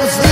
was there.